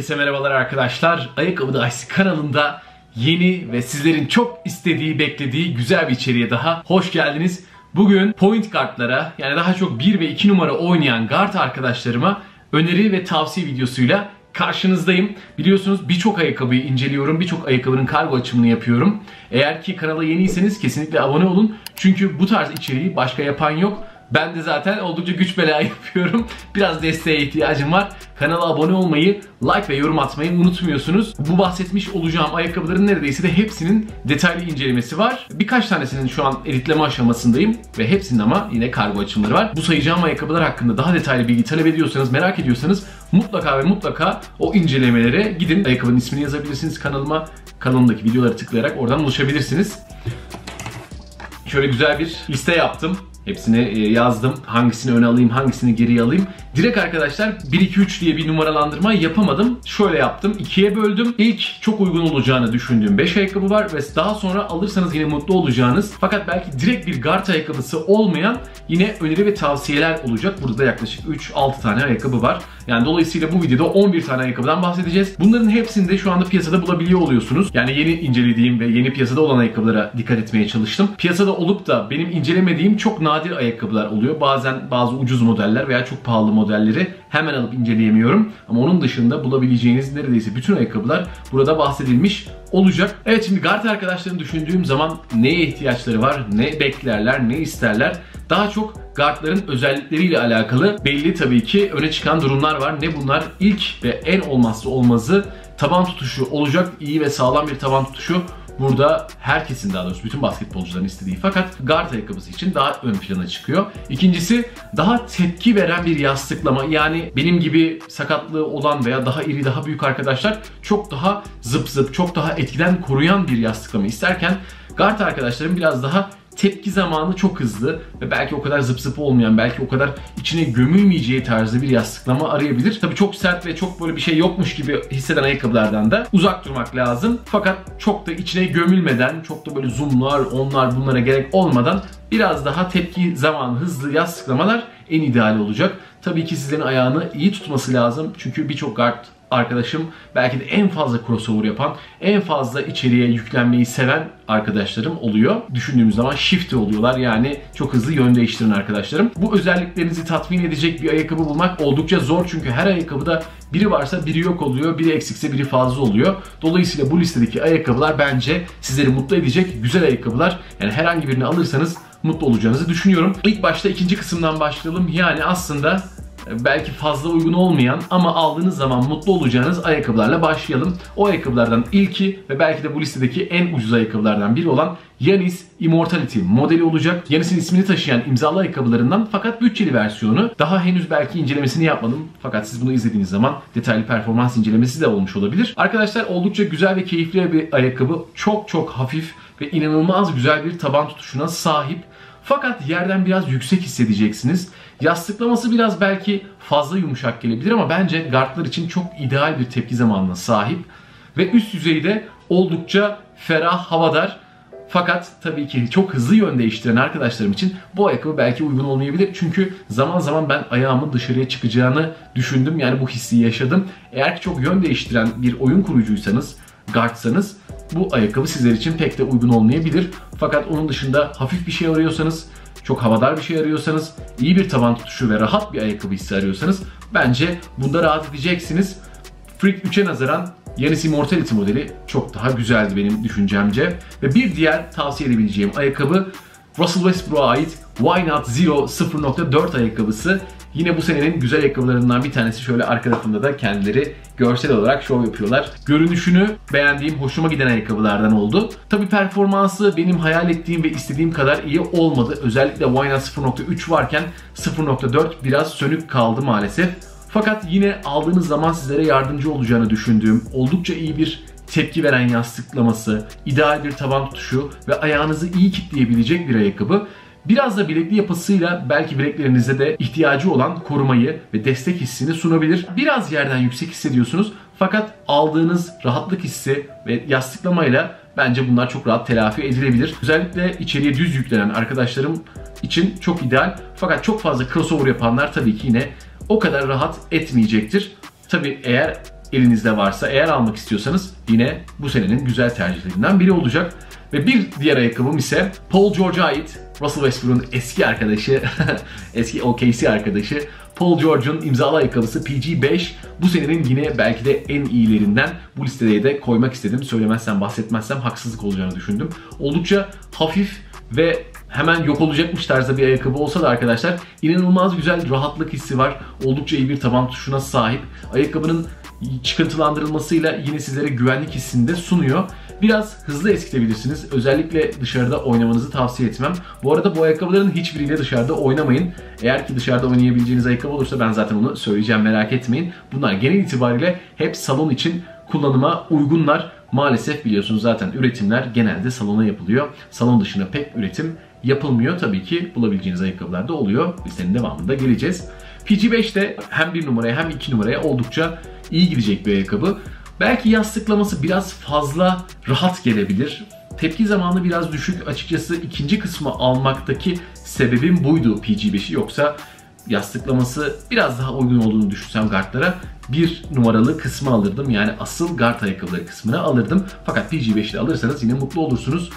Herkese merhabalar arkadaşlar. Ayakkabı Ice kanalında yeni ve sizlerin çok istediği, beklediği güzel bir içeriğe daha hoş geldiniz. Bugün point guardlara yani daha çok 1 ve 2 numara oynayan guard arkadaşlarıma öneri ve tavsiye videosuyla karşınızdayım. Biliyorsunuz birçok ayakkabıyı inceliyorum. Birçok ayakkabının kargo açımını yapıyorum. Eğer ki kanala yeniyseniz kesinlikle abone olun. Çünkü bu tarz içeriği başka yapan yok. Ben de zaten oldukça güç bela yapıyorum. Biraz desteğe ihtiyacım var. Kanala abone olmayı, like ve yorum atmayı unutmuyorsunuz. Bu bahsetmiş olacağım ayakkabıların neredeyse de hepsinin detaylı incelemesi var. Birkaç tanesinin şu an editleme aşamasındayım ve hepsinin ama yine kargo açımları var. Bu sayacağım ayakkabılar hakkında daha detaylı bilgi talep ediyorsanız, merak ediyorsanız mutlaka ve mutlaka o incelemelere gidin. Ayakkabının ismini yazabilirsiniz kanalıma. Kanalımdaki videoları tıklayarak oradan ulaşabilirsiniz. Şöyle güzel bir liste yaptım. Hepsini e, yazdım. Hangisini öne alayım, hangisini geriye alayım. Direkt arkadaşlar 1-2-3 diye bir numaralandırma yapamadım. Şöyle yaptım. 2'ye böldüm. İlk çok uygun olacağını düşündüğüm 5 ayakkabı var ve daha sonra alırsanız yine mutlu olacağınız fakat belki direkt bir guard ayakkabısı olmayan yine öneri ve tavsiyeler olacak. Burada da yaklaşık 3-6 tane ayakkabı var. Yani dolayısıyla bu videoda 11 tane ayakkabıdan bahsedeceğiz. Bunların hepsini de şu anda piyasada bulabiliyor oluyorsunuz. Yani yeni incelediğim ve yeni piyasada olan ayakkabılara dikkat etmeye çalıştım. Piyasada olup da benim incelemediğim çok nadir ayakkabılar oluyor. Bazen bazı ucuz modeller veya çok pahalı modelleri hemen alıp inceleyemiyorum. Ama onun dışında bulabileceğiniz neredeyse bütün ayakkabılar burada bahsedilmiş olacak. Evet şimdi guard arkadaşlarını düşündüğüm zaman neye ihtiyaçları var, ne beklerler, ne isterler. Daha çok guardların özellikleriyle alakalı belli tabii ki öne çıkan durumlar var. Ne bunlar? İlk ve en olmazsa olmazı taban tutuşu olacak. iyi ve sağlam bir taban tutuşu burada herkesin daha doğrusu bütün basketbolcuların istediği fakat guard ayakkabısı için daha ön plana çıkıyor. İkincisi daha tepki veren bir yastıklama yani benim gibi sakatlığı olan veya daha iri daha büyük arkadaşlar çok daha zıp zıp çok daha etkiden koruyan bir yastıklama isterken guard arkadaşlarım biraz daha tepki zamanı çok hızlı ve belki o kadar zıp zıp olmayan, belki o kadar içine gömülmeyeceği tarzda bir yastıklama arayabilir. Tabii çok sert ve çok böyle bir şey yokmuş gibi hisseden ayakkabılardan da uzak durmak lazım. Fakat çok da içine gömülmeden, çok da böyle zoomlar, onlar bunlara gerek olmadan biraz daha tepki zamanı hızlı yastıklamalar en ideal olacak. Tabii ki sizlerin ayağını iyi tutması lazım. Çünkü birçok guard arkadaşım belki de en fazla crossover yapan, en fazla içeriye yüklenmeyi seven arkadaşlarım oluyor. Düşündüğümüz zaman shift oluyorlar yani çok hızlı yön değiştiren arkadaşlarım. Bu özelliklerinizi tatmin edecek bir ayakkabı bulmak oldukça zor çünkü her ayakkabıda biri varsa biri yok oluyor, biri eksikse biri fazla oluyor. Dolayısıyla bu listedeki ayakkabılar bence sizleri mutlu edecek güzel ayakkabılar. Yani herhangi birini alırsanız mutlu olacağınızı düşünüyorum. İlk başta ikinci kısımdan başlayalım. Yani aslında belki fazla uygun olmayan ama aldığınız zaman mutlu olacağınız ayakkabılarla başlayalım. O ayakkabılardan ilki ve belki de bu listedeki en ucuz ayakkabılardan biri olan Yanis Immortality modeli olacak. Yanis'in ismini taşıyan imzalı ayakkabılarından fakat bütçeli versiyonu. Daha henüz belki incelemesini yapmadım. Fakat siz bunu izlediğiniz zaman detaylı performans incelemesi de olmuş olabilir. Arkadaşlar oldukça güzel ve keyifli bir ayakkabı. Çok çok hafif ve inanılmaz güzel bir taban tutuşuna sahip. Fakat yerden biraz yüksek hissedeceksiniz. Yastıklaması biraz belki fazla yumuşak gelebilir ama bence guardlar için çok ideal bir tepki zamanına sahip. Ve üst yüzeyde oldukça ferah, havadar. Fakat tabii ki çok hızlı yön değiştiren arkadaşlarım için bu ayakkabı belki uygun olmayabilir. Çünkü zaman zaman ben ayağımın dışarıya çıkacağını düşündüm. Yani bu hissi yaşadım. Eğer ki çok yön değiştiren bir oyun kurucuysanız, guardsanız bu ayakkabı sizler için pek de uygun olmayabilir. Fakat onun dışında hafif bir şey arıyorsanız, çok havadar bir şey arıyorsanız, iyi bir taban tutuşu ve rahat bir ayakkabı hissi arıyorsanız bence bunda rahat edeceksiniz. Freak 3'e nazaran Yanis Immortality modeli çok daha güzeldi benim düşüncemce. Ve bir diğer tavsiye edebileceğim ayakkabı Russell Westbrook'a ait Why Not Zero 0.4 ayakkabısı. Yine bu senenin güzel ayakkabılarından bir tanesi şöyle arka tarafında da kendileri görsel olarak şov yapıyorlar. Görünüşünü beğendiğim, hoşuma giden ayakkabılardan oldu. Tabi performansı benim hayal ettiğim ve istediğim kadar iyi olmadı. Özellikle Wine 0.3 varken 0.4 biraz sönük kaldı maalesef. Fakat yine aldığınız zaman sizlere yardımcı olacağını düşündüğüm oldukça iyi bir tepki veren yastıklaması, ideal bir taban tutuşu ve ayağınızı iyi kitleyebilecek bir ayakkabı. Biraz da bilekli yapısıyla belki bileklerinize de ihtiyacı olan korumayı ve destek hissini sunabilir. Biraz yerden yüksek hissediyorsunuz fakat aldığınız rahatlık hissi ve yastıklamayla bence bunlar çok rahat telafi edilebilir. Özellikle içeriye düz yüklenen arkadaşlarım için çok ideal. Fakat çok fazla crossover yapanlar tabii ki yine o kadar rahat etmeyecektir. Tabii eğer elinizde varsa eğer almak istiyorsanız yine bu senenin güzel tercihlerinden biri olacak. Ve bir diğer ayakkabım ise Paul George'a ait Russell Westbrook'un eski arkadaşı, eski OKC arkadaşı Paul George'un imzalı ayakkabısı PG5 bu senenin yine belki de en iyilerinden bu listeye de koymak istedim. Söylemezsem bahsetmezsem haksızlık olacağını düşündüm. Oldukça hafif ve hemen yok olacakmış tarzda bir ayakkabı olsa da arkadaşlar inanılmaz güzel rahatlık hissi var. Oldukça iyi bir taban tuşuna sahip. Ayakkabının çıkıntılandırılmasıyla yine sizlere güvenlik hissini de sunuyor. Biraz hızlı eskitebilirsiniz. Özellikle dışarıda oynamanızı tavsiye etmem. Bu arada bu ayakkabıların hiçbiriyle dışarıda oynamayın. Eğer ki dışarıda oynayabileceğiniz ayakkabı olursa ben zaten onu söyleyeceğim merak etmeyin. Bunlar genel itibariyle hep salon için kullanıma uygunlar. Maalesef biliyorsunuz zaten üretimler genelde salona yapılıyor. Salon dışında pek üretim yapılmıyor. Tabii ki bulabileceğiniz ayakkabılar da oluyor. Listenin devamında geleceğiz. PG5 de hem bir numaraya hem iki numaraya oldukça iyi gidecek bir ayakkabı. Belki yastıklaması biraz fazla rahat gelebilir. Tepki zamanı biraz düşük. Açıkçası ikinci kısmı almaktaki sebebim buydu PG5'i. Yoksa yastıklaması biraz daha uygun olduğunu düşünsem gardlara bir numaralı kısmı alırdım. Yani asıl guard ayakkabıları kısmını alırdım. Fakat PG5'i alırsanız yine mutlu olursunuz.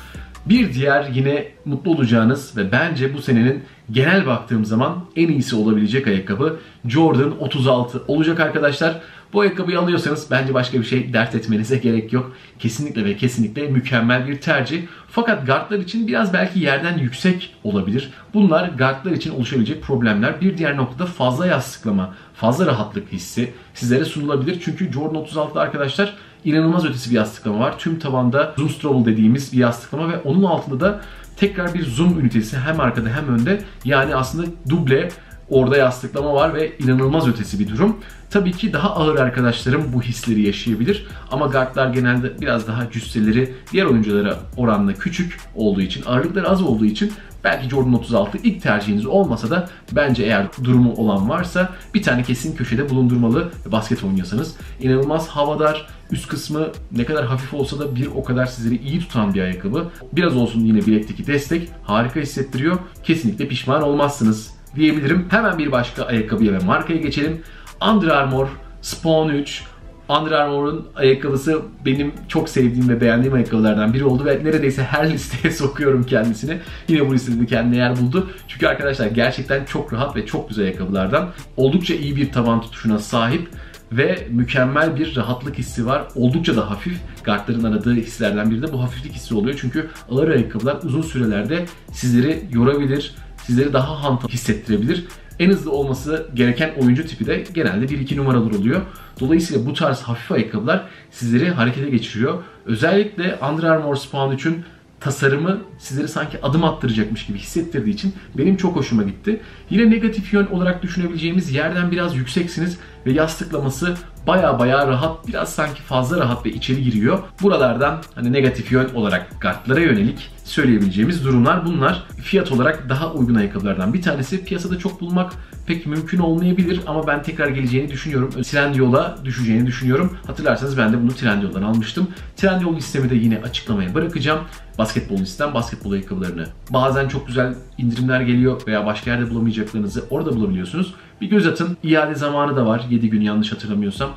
Bir diğer yine mutlu olacağınız ve bence bu senenin genel baktığım zaman en iyisi olabilecek ayakkabı Jordan 36 olacak arkadaşlar. Bu ayakkabıyı alıyorsanız bence başka bir şey dert etmenize gerek yok. Kesinlikle ve kesinlikle mükemmel bir tercih. Fakat guardlar için biraz belki yerden yüksek olabilir. Bunlar guardlar için oluşabilecek problemler. Bir diğer noktada fazla yastıklama, fazla rahatlık hissi sizlere sunulabilir. Çünkü Jordan 36 arkadaşlar inanılmaz ötesi bir yastıklama var. Tüm tabanda zoom straddle dediğimiz bir yastıklama ve onun altında da tekrar bir zoom ünitesi hem arkada hem önde. Yani aslında duble orada yastıklama var ve inanılmaz ötesi bir durum. Tabii ki daha ağır arkadaşlarım bu hisleri yaşayabilir ama guardlar genelde biraz daha cüsseleri diğer oyunculara oranla küçük olduğu için, ağırlıkları az olduğu için belki Jordan 36 ilk tercihiniz olmasa da bence eğer durumu olan varsa bir tane kesin köşede bulundurmalı basket oynuyorsanız. inanılmaz havadar, üst kısmı ne kadar hafif olsa da bir o kadar sizleri iyi tutan bir ayakkabı. Biraz olsun yine bilekteki destek harika hissettiriyor. Kesinlikle pişman olmazsınız diyebilirim. Hemen bir başka ayakkabıya ve markaya geçelim. Under Armour Spawn 3 Under Armour'un ayakkabısı benim çok sevdiğim ve beğendiğim ayakkabılardan biri oldu ve neredeyse her listeye sokuyorum kendisini. Yine bu listede kendine yer buldu. Çünkü arkadaşlar gerçekten çok rahat ve çok güzel ayakkabılardan. Oldukça iyi bir taban tutuşuna sahip ve mükemmel bir rahatlık hissi var. Oldukça da hafif. Guardların aradığı hislerden biri de bu hafiflik hissi oluyor. Çünkü ağır ayakkabılar uzun sürelerde sizleri yorabilir, sizleri daha hantal hissettirebilir. En hızlı olması gereken oyuncu tipi de genelde 1-2 numaralar oluyor. Dolayısıyla bu tarz hafif ayakkabılar sizleri harekete geçiriyor. Özellikle Under Armour Spawn 3'ün tasarımı sizleri sanki adım attıracakmış gibi hissettirdiği için benim çok hoşuma gitti. Yine negatif yön olarak düşünebileceğimiz yerden biraz yükseksiniz ve yastıklaması baya baya rahat, biraz sanki fazla rahat ve içeri giriyor. Buralardan hani negatif yön olarak kartlara yönelik söyleyebileceğimiz durumlar bunlar. Fiyat olarak daha uygun ayakkabılardan bir tanesi. Piyasada çok bulmak pek mümkün olmayabilir ama ben tekrar geleceğini düşünüyorum. Trendyol'a düşeceğini düşünüyorum. Hatırlarsanız ben de bunu Trendyol'dan almıştım. Trendyol listemi de yine açıklamaya bırakacağım. Basketbol listem basketbol ayakkabılarını. Bazen çok güzel indirimler geliyor veya başka yerde bulamayacaklarınızı orada bulabiliyorsunuz. Bir göz atın. İade zamanı da var. 7 gün yanlış hatırlamıyorsam.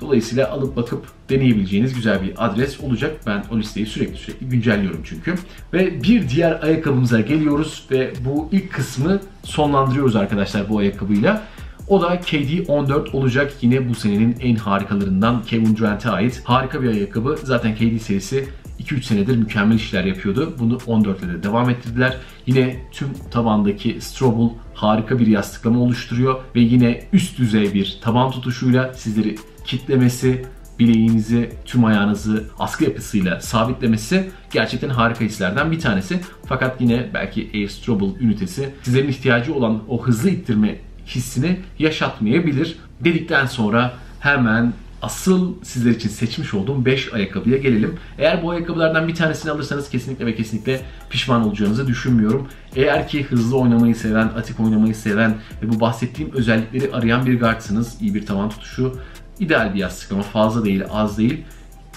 Dolayısıyla alıp bakıp deneyebileceğiniz güzel bir adres olacak. Ben o listeyi sürekli sürekli güncelliyorum çünkü. Ve bir diğer ayakkabımıza geliyoruz ve bu ilk kısmı sonlandırıyoruz arkadaşlar bu ayakkabıyla. O da KD 14 olacak. Yine bu senenin en harikalarından Kevin Durant'e ait harika bir ayakkabı. Zaten KD serisi 2-3 senedir mükemmel işler yapıyordu. Bunu 14 ile de devam ettirdiler. Yine tüm tabandaki Strobel harika bir yastıklama oluşturuyor ve yine üst düzey bir taban tutuşuyla sizleri kitlemesi, bileğinizi, tüm ayağınızı askı yapısıyla sabitlemesi gerçekten harika hislerden bir tanesi. Fakat yine belki Air Strobel ünitesi sizlerin ihtiyacı olan o hızlı ittirme hissini yaşatmayabilir. Dedikten sonra hemen asıl sizler için seçmiş olduğum 5 ayakkabıya gelelim. Eğer bu ayakkabılardan bir tanesini alırsanız kesinlikle ve kesinlikle pişman olacağınızı düşünmüyorum. Eğer ki hızlı oynamayı seven, atik oynamayı seven ve bu bahsettiğim özellikleri arayan bir guardsınız, iyi bir tavan tutuşu, ideal bir yastık ama fazla değil, az değil,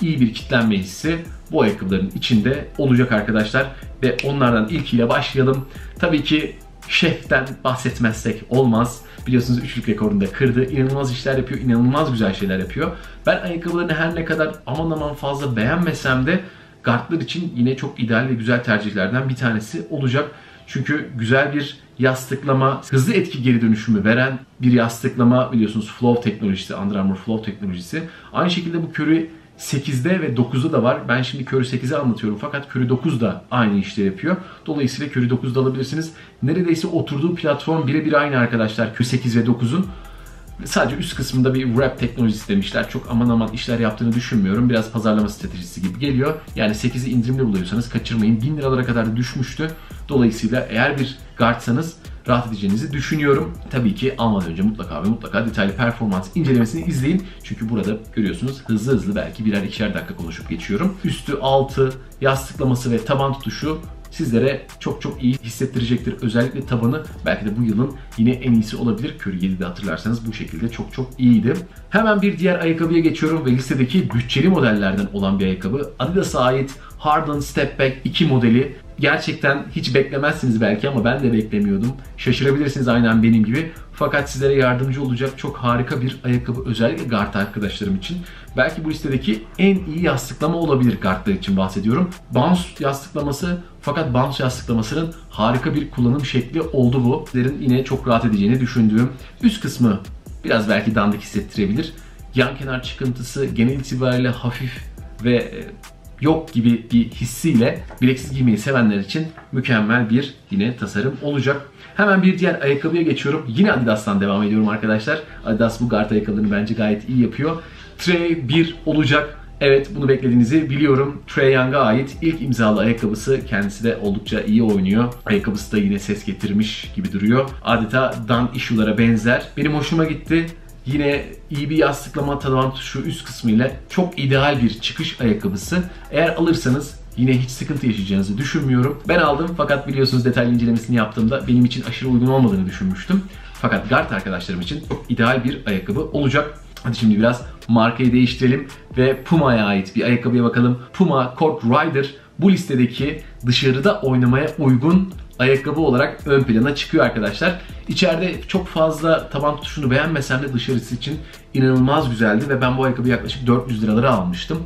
iyi bir kitlenme hissi bu ayakkabıların içinde olacak arkadaşlar. Ve onlardan ilkiyle başlayalım. Tabii ki Şef'ten bahsetmezsek olmaz. Biliyorsunuz üçlük rekorunu da kırdı. İnanılmaz işler yapıyor, inanılmaz güzel şeyler yapıyor. Ben ayakkabılarını her ne kadar aman aman fazla beğenmesem de guardlar için yine çok ideal ve güzel tercihlerden bir tanesi olacak. Çünkü güzel bir yastıklama, hızlı etki geri dönüşümü veren bir yastıklama biliyorsunuz Flow teknolojisi, Under Armour Flow teknolojisi. Aynı şekilde bu Curry 8'de ve 9'da da var. Ben şimdi Curry 8'i anlatıyorum fakat Curry 9 da aynı işleri yapıyor. Dolayısıyla Curry 9'da alabilirsiniz. Neredeyse oturduğu platform birebir aynı arkadaşlar Curry 8 ve 9'un. Sadece üst kısmında bir wrap teknolojisi demişler. Çok aman aman işler yaptığını düşünmüyorum. Biraz pazarlama stratejisi gibi geliyor. Yani 8'i indirimli buluyorsanız kaçırmayın. 1000 liralara kadar da düşmüştü. Dolayısıyla eğer bir guardsanız rahat edeceğinizi düşünüyorum. Tabii ki almadan önce mutlaka ve mutlaka detaylı performans incelemesini izleyin. Çünkü burada görüyorsunuz hızlı hızlı belki birer ikişer dakika konuşup geçiyorum. Üstü, altı, yastıklaması ve taban tutuşu sizlere çok çok iyi hissettirecektir. Özellikle tabanı belki de bu yılın yine en iyisi olabilir. Curry 7'de hatırlarsanız bu şekilde çok çok iyiydi. Hemen bir diğer ayakkabıya geçiyorum ve listedeki bütçeli modellerden olan bir ayakkabı. Adidas'a ait Harden Step Back 2 modeli gerçekten hiç beklemezsiniz belki ama ben de beklemiyordum. Şaşırabilirsiniz aynen benim gibi. Fakat sizlere yardımcı olacak çok harika bir ayakkabı özellikle guard arkadaşlarım için. Belki bu listedeki en iyi yastıklama olabilir guardlar için bahsediyorum. Bounce yastıklaması fakat bounce yastıklamasının harika bir kullanım şekli oldu bu. Sizlerin yine çok rahat edeceğini düşündüğüm üst kısmı biraz belki dandik hissettirebilir. Yan kenar çıkıntısı genel itibariyle hafif ve e, yok gibi bir hissiyle bileksiz giymeyi sevenler için mükemmel bir yine tasarım olacak. Hemen bir diğer ayakkabıya geçiyorum. Yine Adidas'tan devam ediyorum arkadaşlar. Adidas bu guard ayakkabılarını bence gayet iyi yapıyor. Trey 1 olacak. Evet bunu beklediğinizi biliyorum. Trey Young'a ait ilk imzalı ayakkabısı. Kendisi de oldukça iyi oynuyor. Ayakkabısı da yine ses getirmiş gibi duruyor. Adeta Dan issue'lara benzer. Benim hoşuma gitti. Yine iyi bir yastıklama tavan şu üst kısmıyla çok ideal bir çıkış ayakkabısı. Eğer alırsanız yine hiç sıkıntı yaşayacağınızı düşünmüyorum. Ben aldım fakat biliyorsunuz detaylı incelemesini yaptığımda benim için aşırı uygun olmadığını düşünmüştüm. Fakat guard arkadaşlarım için çok ideal bir ayakkabı olacak. Hadi şimdi biraz markayı değiştirelim ve Puma'ya ait bir ayakkabıya bakalım. Puma Cork Rider bu listedeki dışarıda oynamaya uygun ayakkabı olarak ön plana çıkıyor arkadaşlar. İçeride çok fazla taban tutuşunu beğenmesem de dışarısı için inanılmaz güzeldi ve ben bu ayakkabıyı yaklaşık 400 liralara almıştım.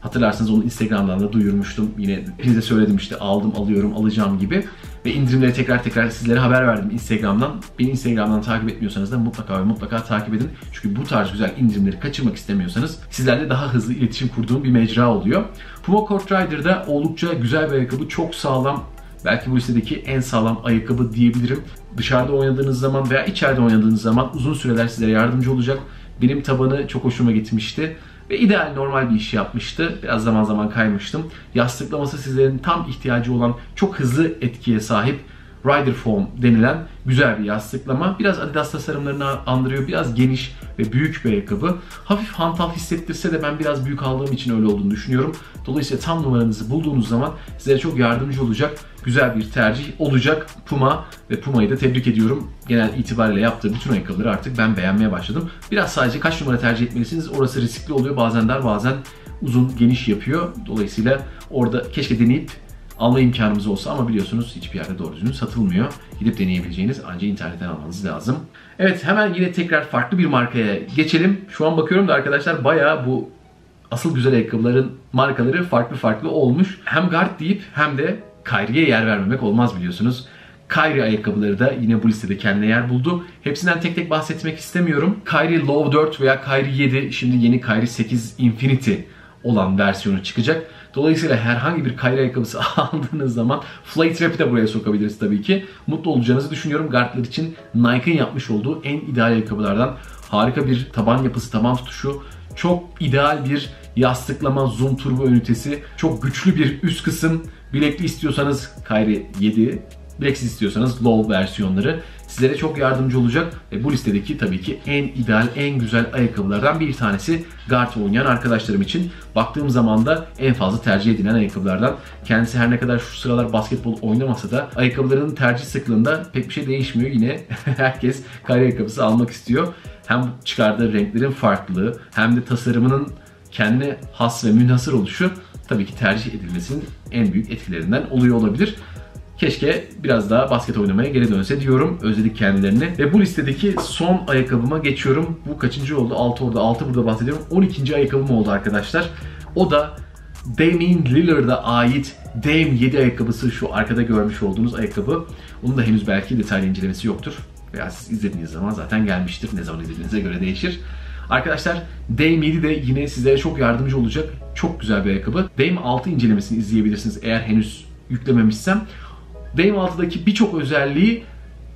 Hatırlarsanız onu Instagram'dan da duyurmuştum. Yine hepinize söyledim işte aldım, alıyorum, alacağım gibi. Ve indirimleri tekrar tekrar sizlere haber verdim Instagram'dan. Beni Instagram'dan takip etmiyorsanız da mutlaka ve mutlaka takip edin. Çünkü bu tarz güzel indirimleri kaçırmak istemiyorsanız sizlerle daha hızlı iletişim kurduğum bir mecra oluyor. Puma Court Rider'da oldukça güzel bir ayakkabı. Çok sağlam, belki bu listedeki en sağlam ayakkabı diyebilirim. Dışarıda oynadığınız zaman veya içeride oynadığınız zaman uzun süreler sizlere yardımcı olacak. Benim tabanı çok hoşuma gitmişti. Ve ideal normal bir iş yapmıştı. Biraz zaman zaman kaymıştım. Yastıklaması sizlerin tam ihtiyacı olan çok hızlı etkiye sahip Rider Foam denilen güzel bir yastıklama. Biraz Adidas tasarımlarını andırıyor. Biraz geniş ve büyük bir ayakkabı. Hafif hantal hissettirse de ben biraz büyük aldığım için öyle olduğunu düşünüyorum. Dolayısıyla tam numaranızı bulduğunuz zaman size çok yardımcı olacak güzel bir tercih olacak Puma ve Puma'yı da tebrik ediyorum. Genel itibariyle yaptığı bütün ayakkabıları artık ben beğenmeye başladım. Biraz sadece kaç numara tercih etmelisiniz orası riskli oluyor. Bazen dar bazen uzun geniş yapıyor. Dolayısıyla orada keşke deneyip alma imkanımız olsa ama biliyorsunuz hiçbir yerde doğru düzgün satılmıyor. Gidip deneyebileceğiniz ancak internetten almanız lazım. Evet hemen yine tekrar farklı bir markaya geçelim. Şu an bakıyorum da arkadaşlar bayağı bu asıl güzel ayakkabıların markaları farklı farklı olmuş. Hem Guard deyip hem de Kyrie'ye yer vermemek olmaz biliyorsunuz. Kyrie ayakkabıları da yine bu listede kendine yer buldu. Hepsinden tek tek bahsetmek istemiyorum. Kyrie Low 4 veya Kyrie 7 şimdi yeni Kyrie 8 Infinity olan versiyonu çıkacak. Dolayısıyla herhangi bir Kyrie ayakkabısı aldığınız zaman Flight Trap'i de buraya sokabiliriz tabii ki. Mutlu olacağınızı düşünüyorum. Guardlar için Nike'ın yapmış olduğu en ideal ayakkabılardan. Harika bir taban yapısı, taban tutuşu. Çok ideal bir yastıklama zoom turbo ünitesi. Çok güçlü bir üst kısım. Bilekli istiyorsanız Kyrie 7, bileksiz istiyorsanız low versiyonları sizlere çok yardımcı olacak. Ve bu listedeki tabii ki en ideal, en güzel ayakkabılardan bir tanesi guard oynayan arkadaşlarım için. Baktığım zaman da en fazla tercih edilen ayakkabılardan. Kendisi her ne kadar şu sıralar basketbol oynamasa da ayakkabılarının tercih sıklığında pek bir şey değişmiyor. Yine herkes kare ayakkabısı almak istiyor. Hem çıkardığı renklerin farklılığı hem de tasarımının kendine has ve münhasır oluşu tabii ki tercih edilmesinin en büyük etkilerinden oluyor olabilir. Keşke biraz daha basket oynamaya geri dönse diyorum. Özledik kendilerini. Ve bu listedeki son ayakkabıma geçiyorum. Bu kaçıncı oldu? 6 orada, 6 burada bahsediyorum. 12. ayakkabım oldu arkadaşlar. O da Damian Lillard'a ait Dame 7 ayakkabısı şu arkada görmüş olduğunuz ayakkabı. Onun da henüz belki detaylı incelemesi yoktur. Veya siz izlediğiniz zaman zaten gelmiştir. Ne zaman izlediğinize göre değişir. Arkadaşlar Dame 7 de yine sizlere çok yardımcı olacak. Çok güzel bir ayakkabı. Dame 6 incelemesini izleyebilirsiniz eğer henüz yüklememişsem. Dame 6'daki birçok özelliği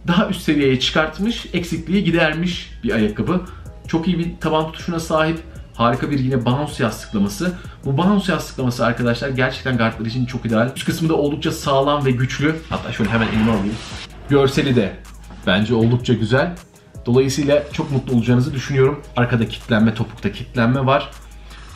daha üst seviyeye çıkartmış, eksikliği gidermiş bir ayakkabı. Çok iyi bir taban tutuşuna sahip. Harika bir yine bounce yastıklaması. Bu bounce yastıklaması arkadaşlar gerçekten guardlar için çok ideal. Üst kısmı da oldukça sağlam ve güçlü. Hatta şöyle hemen elime alayım. Görseli de bence oldukça güzel. Dolayısıyla çok mutlu olacağınızı düşünüyorum. Arkada kitlenme, topukta kitlenme var.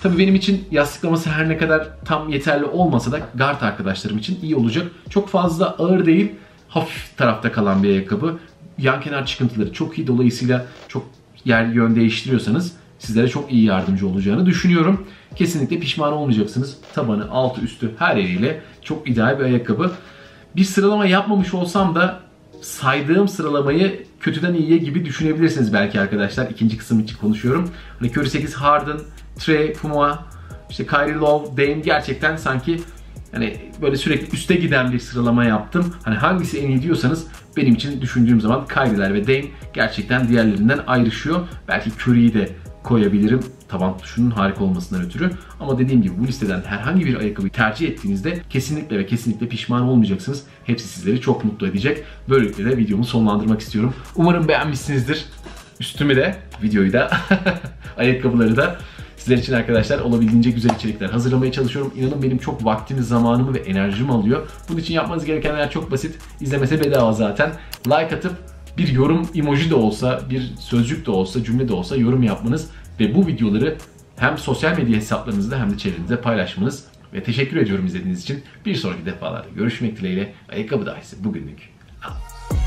Tabii benim için yastıklaması her ne kadar tam yeterli olmasa da guard arkadaşlarım için iyi olacak. Çok fazla ağır değil, hafif tarafta kalan bir ayakkabı. Yan kenar çıkıntıları çok iyi. Dolayısıyla çok yer yön değiştiriyorsanız sizlere çok iyi yardımcı olacağını düşünüyorum. Kesinlikle pişman olmayacaksınız. Tabanı, altı, üstü her yeriyle çok ideal bir ayakkabı. Bir sıralama yapmamış olsam da saydığım sıralamayı kötüden iyiye gibi düşünebilirsiniz belki arkadaşlar. İkinci kısım için konuşuyorum. Hani Curry 8 Harden, Trey, Puma, işte Kyrie Love, Dame gerçekten sanki hani böyle sürekli üste giden bir sıralama yaptım. Hani hangisi en iyi diyorsanız benim için düşündüğüm zaman Kyrie'ler ve Dame gerçekten diğerlerinden ayrışıyor. Belki Curry'yi de koyabilirim taban tutuşunun harika olmasından ötürü. Ama dediğim gibi bu listeden herhangi bir ayakkabıyı tercih ettiğinizde kesinlikle ve kesinlikle pişman olmayacaksınız. Hepsi sizleri çok mutlu edecek. Böylelikle de videomu sonlandırmak istiyorum. Umarım beğenmişsinizdir. Üstümü de, videoyu da, ayakkabıları da sizler için arkadaşlar olabildiğince güzel içerikler hazırlamaya çalışıyorum. İnanın benim çok vaktimi, zamanımı ve enerjimi alıyor. Bunun için yapmanız gerekenler çok basit. İzlemesi bedava zaten. Like atıp bir yorum emoji de olsa, bir sözcük de olsa, cümle de olsa yorum yapmanız ve bu videoları hem sosyal medya hesaplarınızda hem de çevrenizde paylaşmanız ve teşekkür ediyorum izlediğiniz için. Bir sonraki defalarda görüşmek dileğiyle. Ayakkabı dahisi bugünlük. Al.